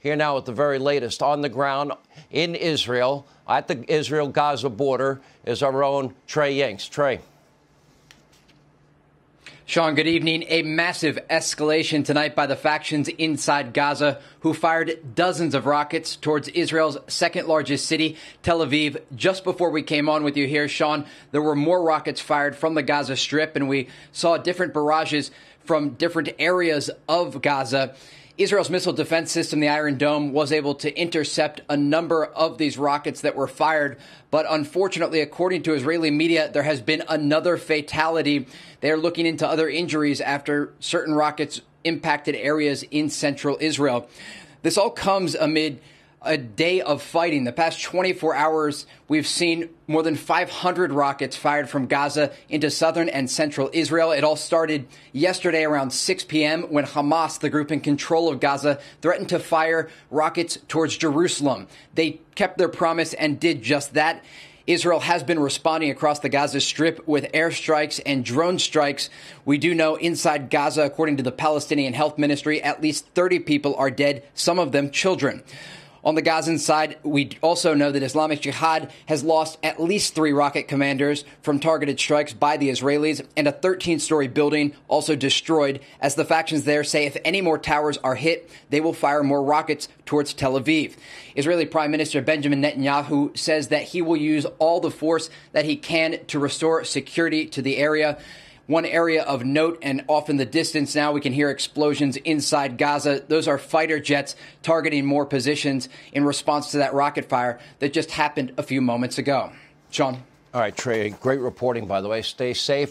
Here now with the very latest on the ground in Israel, at the Israel Gaza border, is our own Trey Yingst. Trey. Sean, good evening. A massive escalation tonight by the factions inside Gaza who fired dozens of rockets towards Israel's second largest city, Tel Aviv. Just before we came on with you here, Sean, there were more rockets fired from the Gaza Strip, and we saw different barrages from different areas of Gaza. Israel's missile defense system, the Iron Dome, was able to intercept a number of these rockets that were fired. But unfortunately, according to Israeli media, there has been another fatality. They're looking into other injuries after certain rockets impacted areas in central Israel. This all comes amid a day of fighting. The past 24 hours, we've seen more than 500 rockets fired from Gaza into southern and central Israel. It all started yesterday around 6 p.m. when Hamas, the group in control of Gaza, threatened to fire rockets towards Jerusalem. They kept their promise and did just that. Israel has been responding across the Gaza Strip with airstrikes and drone strikes. We do know inside Gaza, according to the Palestinian Health Ministry, at least 30 people are dead, some of them children. On the Gazan side, we also know that Islamic Jihad has lost at least three rocket commanders from targeted strikes by the Israelis, and a 13 story building also destroyed, as the factions there say if any more towers are hit, they will fire more rockets towards Tel Aviv. Israeli Prime Minister Benjamin Netanyahu says that he will use all the force that he can to restore security to the area. One area of note and off in the distance now, we can hear explosions inside Gaza. Those are fighter jets targeting more positions in response to that rocket fire that just happened a few moments ago. Sean. All right, Trey, great reporting, by the way. Stay safe.